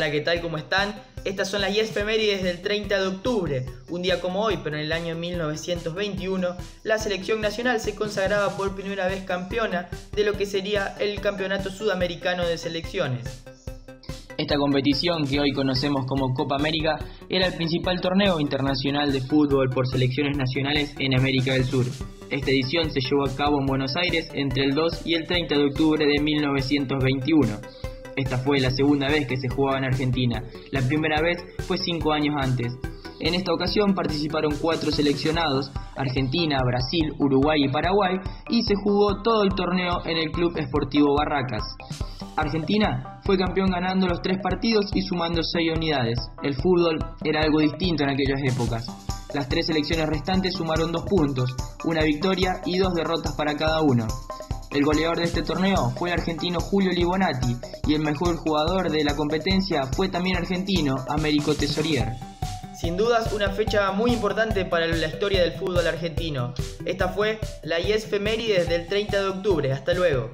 Hola, ¿qué tal? ¿Cómo están? Estas son las 10 efemérides del 30 de octubre. Un día como hoy, pero en el año 1921, la selección nacional se consagraba por primera vez campeona de lo que sería el Campeonato Sudamericano de Selecciones. Esta competición, que hoy conocemos como Copa América, era el principal torneo internacional de fútbol por selecciones nacionales en América del Sur. Esta edición se llevó a cabo en Buenos Aires entre el 2 y el 30 de octubre de 1921. Esta fue la segunda vez que se jugaba en Argentina. La primera vez fue cinco años antes. En esta ocasión participaron cuatro seleccionados, Argentina, Brasil, Uruguay y Paraguay, y se jugó todo el torneo en el Club Esportivo Barracas. Argentina fue campeón ganando los tres partidos y sumando seis unidades. El fútbol era algo distinto en aquellas épocas. Las tres selecciones restantes sumaron dos puntos, una victoria y dos derrotas para cada uno. El goleador de este torneo fue el argentino Julio Libonati y el mejor jugador de la competencia fue también argentino Américo Tesorier. Sin dudas, una fecha muy importante para la historia del fútbol argentino. Esta fue la IES Femérides del 30 de octubre. Hasta luego.